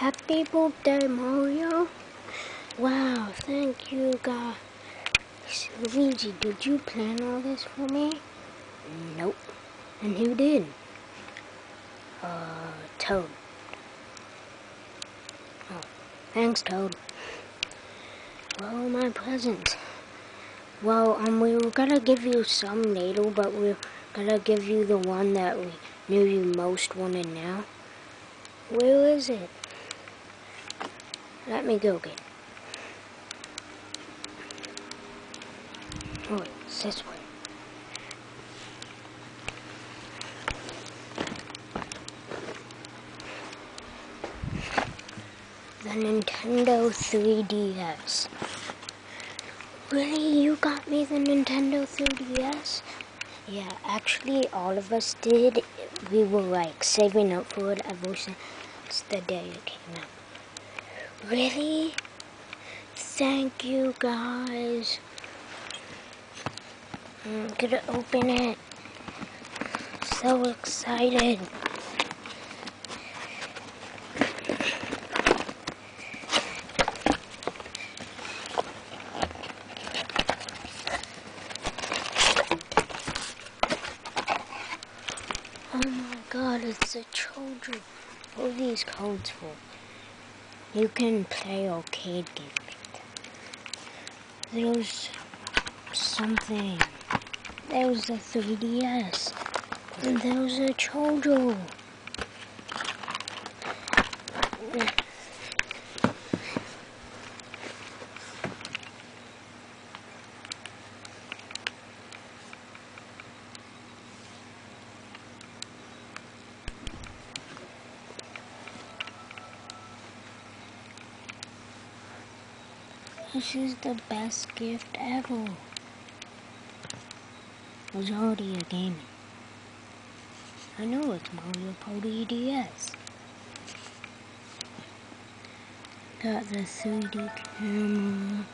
Happy birthday, Mario. Wow, thank you, God. Luigi, did you plan all this for me? Nope. And who did? Uh, Toad. Oh, thanks, Toad. Well, my present. Well, um, we were gonna give you some later, but we're gonna give you the one that we knew you most wanted now. Where is it? Let me go oh, it. Oh, it's this way. The Nintendo 3DS. Really? You got me the Nintendo 3DS? Yeah, actually, all of us did. We were like saving up for it ever since the day it came out. Really? Thank you, guys. I'm gonna open it. So excited. Oh my god, it's a children. What are these codes for? You can play arcade games. There's something. There's a 3DS. And there's a Chojo. This is the best gift ever. It was already a game. I know it's Mario Party DS. Got the 3D camera.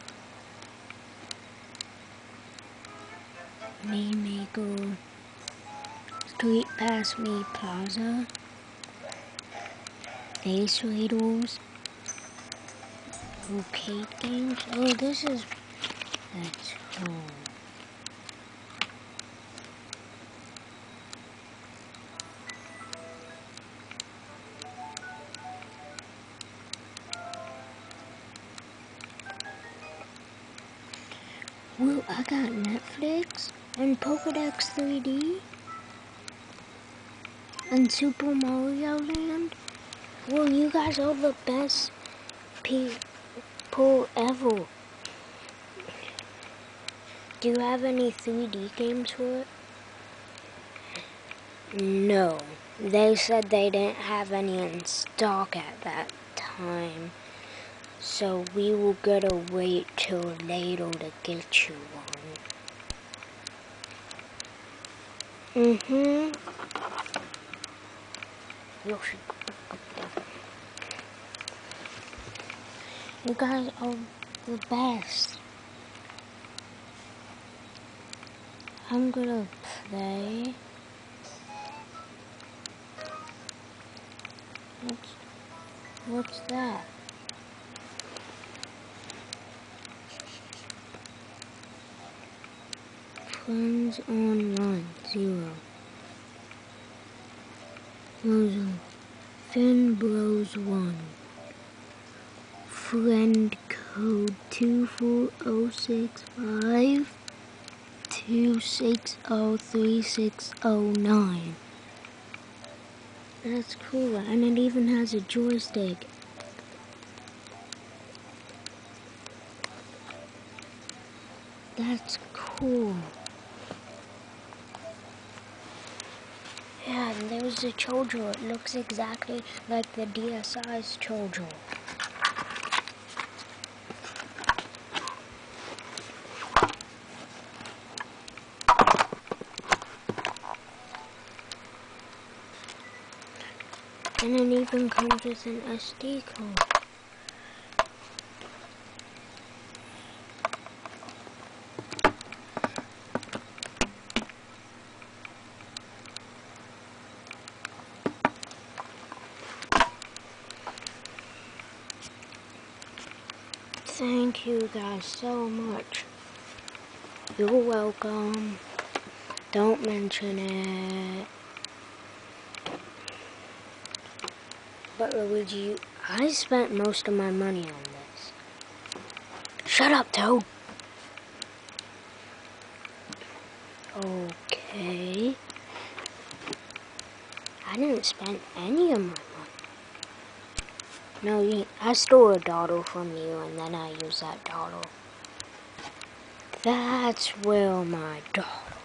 Name Maker. Street Pass Me Plaza. Ace Arcade games. Oh, this is. That's cool. Well, I got Netflix and Pokedex 3D and Super Mario Land. Well, you guys are the best people ever. Do you have any 3D games for it? No. They said they didn't have any in stock at that time. So we will gotta wait till later to get you one. Mm-hmm. You guys are the best. I'm gonna play. What's, what's that? Friends online, zero. Rosa, Finbros1. Friend code 24065 2603609. That's cool, and it even has a joystick. That's cool. Yeah, and there's a Chojo. It looks exactly like the DSi's Chojo. And it even comes with an SD card. Thank you guys so much. You're welcome. Don't mention it. But Luigi, I spent most of my money on this. Shut up, Toad. Okay. I didn't spend any of my money. No, I stole a dawdle from you and then I used that dawdle. That's where my dawdle